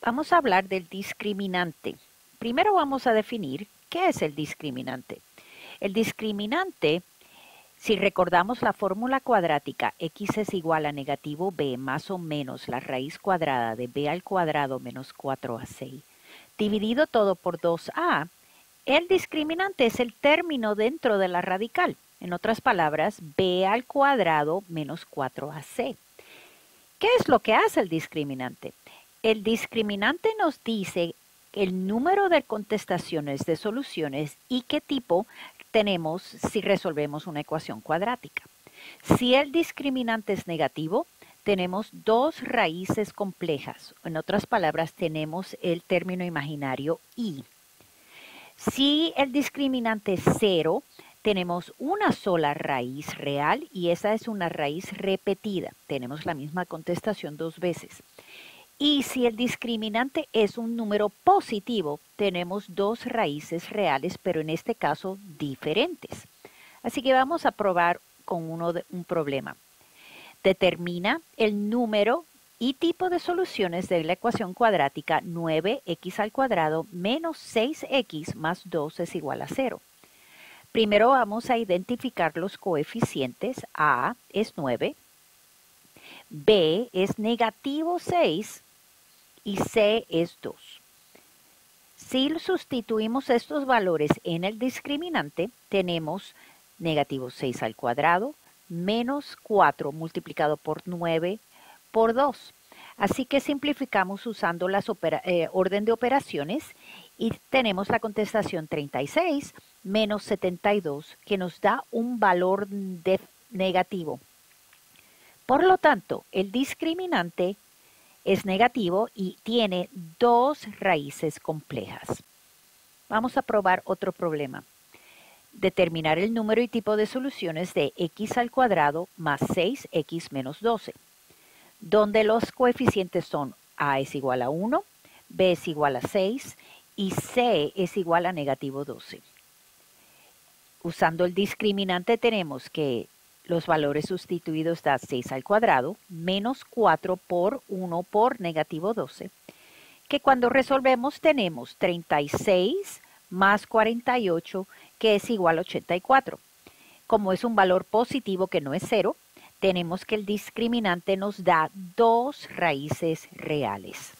Vamos a hablar del discriminante. Primero vamos a definir qué es el discriminante. El discriminante, si recordamos la fórmula cuadrática, x es igual a negativo b más o menos la raíz cuadrada de b al cuadrado menos 4ac, dividido todo por 2a, el discriminante es el término dentro de la radical. En otras palabras, b al cuadrado menos 4ac. ¿Qué es lo que hace el discriminante? El discriminante nos dice el número de contestaciones de soluciones y qué tipo tenemos si resolvemos una ecuación cuadrática. Si el discriminante es negativo, tenemos dos raíces complejas. En otras palabras, tenemos el término imaginario i. Si el discriminante es cero, tenemos una sola raíz real y esa es una raíz repetida. Tenemos la misma contestación dos veces. Y si el discriminante es un número positivo, tenemos dos raíces reales, pero en este caso diferentes. Así que vamos a probar con uno de, un problema. Determina el número y tipo de soluciones de la ecuación cuadrática 9x al cuadrado menos 6x más 2 es igual a 0. Primero vamos a identificar los coeficientes. A es 9, B es negativo 6 y C es 2. Si sustituimos estos valores en el discriminante, tenemos negativo 6 al cuadrado menos 4 multiplicado por 9 por 2. Así que simplificamos usando la eh, orden de operaciones y tenemos la contestación 36 menos 72 que nos da un valor negativo. Por lo tanto, el discriminante es negativo y tiene dos raíces complejas. Vamos a probar otro problema. Determinar el número y tipo de soluciones de x al cuadrado más 6x menos 12, donde los coeficientes son a es igual a 1, b es igual a 6 y c es igual a negativo 12. Usando el discriminante tenemos que los valores sustituidos da 6 al cuadrado menos 4 por 1 por negativo 12, que cuando resolvemos tenemos 36 más 48, que es igual a 84. Como es un valor positivo que no es cero, tenemos que el discriminante nos da dos raíces reales.